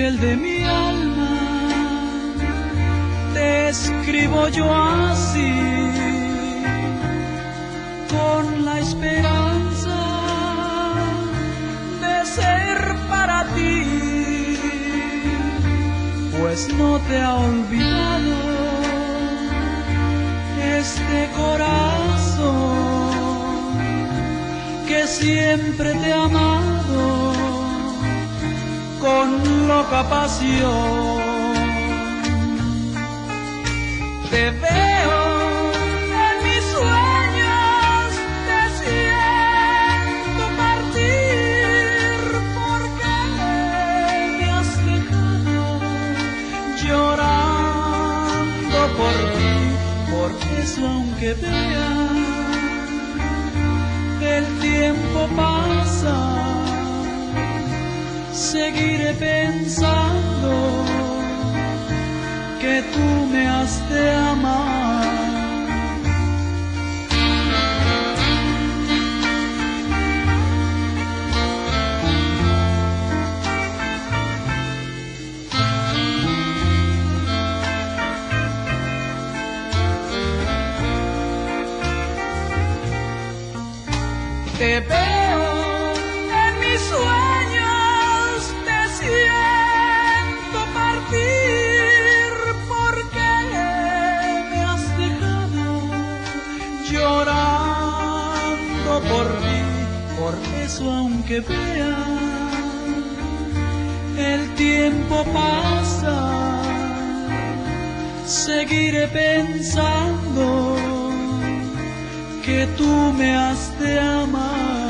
ángel de mi alma, te escribo yo así, con la esperanza de ser para ti, pues no te ha olvidado este corazón que siempre te amado con loca pasión. Te veo en mis sueños, te siento partir porque me has dejado llorando por ti, por eso aunque vea el tiempo pasa seguiré pensando que tú me has de amar. Te veo en mis sueños, aunque vea el tiempo pasa, seguiré pensando que tú me has de amar.